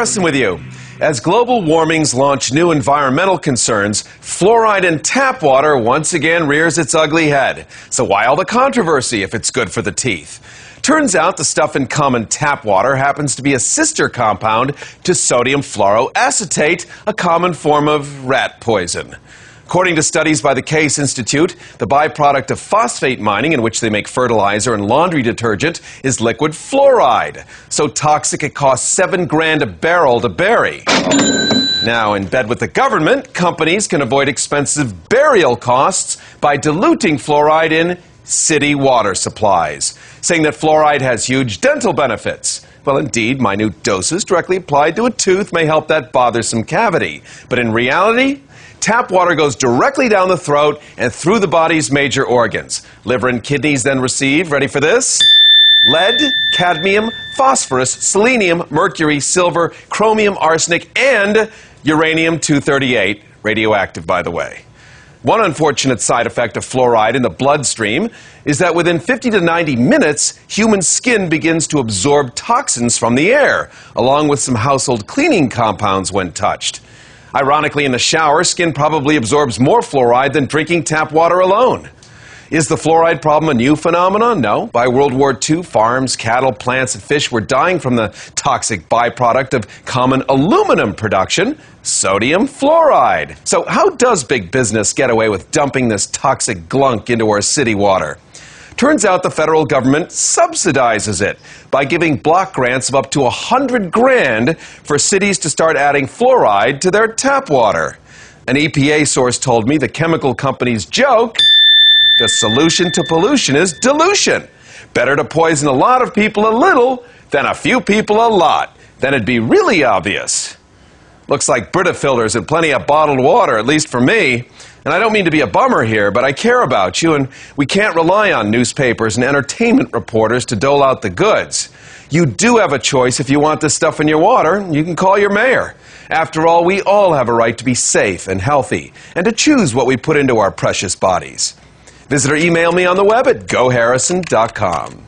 Harrison with you. As global warmings launch new environmental concerns, fluoride in tap water once again rears its ugly head. So why all the controversy if it's good for the teeth? Turns out the stuff in common tap water happens to be a sister compound to sodium fluoroacetate, a common form of rat poison. According to studies by the Case Institute, the byproduct of phosphate mining, in which they make fertilizer and laundry detergent, is liquid fluoride. So toxic it costs seven grand a barrel to bury. Now, in bed with the government, companies can avoid expensive burial costs by diluting fluoride in city water supplies, saying that fluoride has huge dental benefits. Well, indeed, minute doses directly applied to a tooth may help that bothersome cavity. But in reality, Tap water goes directly down the throat and through the body's major organs. Liver and kidneys then receive, ready for this? Lead, cadmium, phosphorus, selenium, mercury, silver, chromium, arsenic, and uranium 238, radioactive, by the way. One unfortunate side effect of fluoride in the bloodstream is that within 50 to 90 minutes, human skin begins to absorb toxins from the air, along with some household cleaning compounds when touched. Ironically, in the shower, skin probably absorbs more fluoride than drinking tap water alone. Is the fluoride problem a new phenomenon? No. By World War II, farms, cattle, plants, and fish were dying from the toxic byproduct of common aluminum production, sodium fluoride. So, how does big business get away with dumping this toxic glunk into our city water? Turns out the federal government subsidizes it by giving block grants of up to 100 grand for cities to start adding fluoride to their tap water. An EPA source told me the chemical companies joke the solution to pollution is dilution. Better to poison a lot of people a little than a few people a lot. Then it'd be really obvious. Looks like Brita filters and plenty of bottled water, at least for me. And I don't mean to be a bummer here, but I care about you, and we can't rely on newspapers and entertainment reporters to dole out the goods. You do have a choice if you want this stuff in your water. You can call your mayor. After all, we all have a right to be safe and healthy, and to choose what we put into our precious bodies. Visit or email me on the web at goharrison.com.